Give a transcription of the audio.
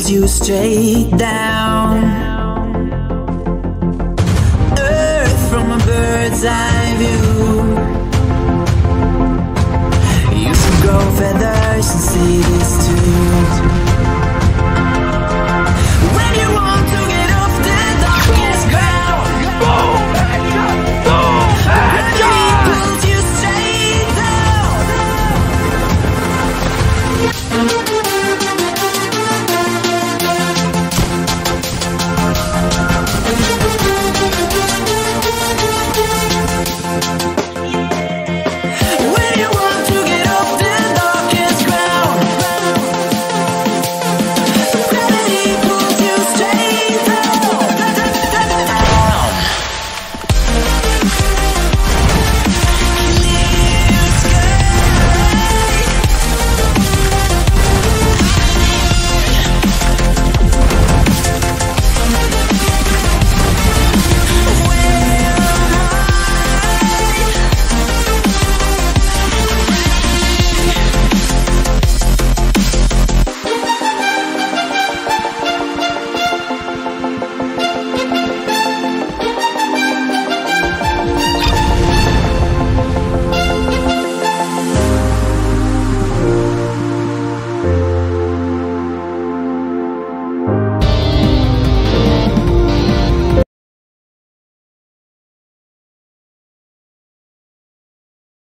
pulls you straight down. Earth from a bird's eye view. You should go feather.